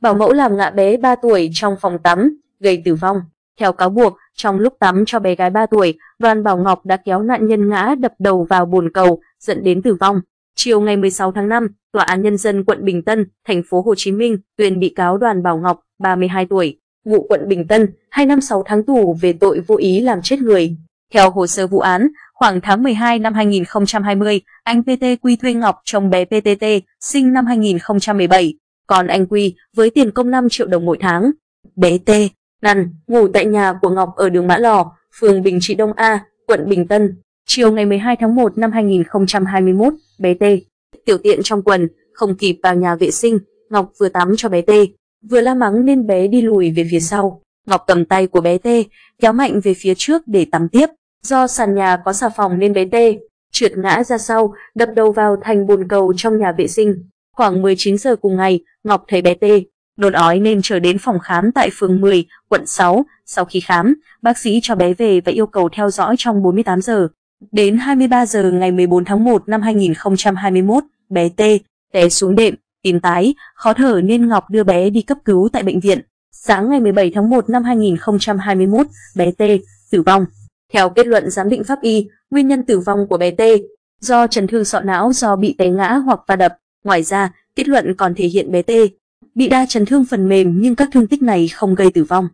bảo mẫu làm ngã bé 3 tuổi trong phòng tắm, gây tử vong. Theo cáo buộc, trong lúc tắm cho bé gái 3 tuổi, Đoàn Bảo Ngọc đã kéo nạn nhân ngã đập đầu vào bồn cầu, dẫn đến tử vong. Chiều ngày 16 tháng 5, Tòa án Nhân dân quận Bình Tân, thành phố Hồ Chí Minh tuyên bị cáo Đoàn Bảo Ngọc, 32 tuổi, ngụ quận Bình Tân, 2 năm 6 tháng tù về tội vô ý làm chết người. Theo hồ sơ vụ án, khoảng tháng 12 năm 2020, anh PT Quy thuê Ngọc chồng bé PTT, sinh năm 2017, còn anh Quy với tiền công 5 triệu đồng mỗi tháng. Bé T, nằn, ngủ tại nhà của Ngọc ở đường Mã Lò, phường Bình Trị Đông A, quận Bình Tân. Chiều ngày 12 tháng 1 năm 2021, bé T, tiểu tiện trong quần, không kịp vào nhà vệ sinh, Ngọc vừa tắm cho bé T, vừa la mắng nên bé đi lùi về phía sau. Ngọc cầm tay của bé T, kéo mạnh về phía trước để tắm tiếp. Do sàn nhà có xà phòng nên bé T trượt ngã ra sau, đập đầu vào thành bồn cầu trong nhà vệ sinh. Khoảng 19 giờ cùng ngày, Ngọc thấy bé T đột ói nên trở đến phòng khám tại phường 10, quận 6. Sau khi khám, bác sĩ cho bé về và yêu cầu theo dõi trong 48 giờ. Đến 23 giờ ngày 14 tháng 1 năm 2021, bé T té xuống đệm, tím tái, khó thở nên Ngọc đưa bé đi cấp cứu tại bệnh viện. Sáng ngày 17 tháng 1 năm 2021, bé T tử vong. Theo kết luận giám định pháp y, nguyên nhân tử vong của bé T do chấn thương sọ não do bị té ngã hoặc va đập. Ngoài ra, kết luận còn thể hiện bé T bị đa chấn thương phần mềm nhưng các thương tích này không gây tử vong.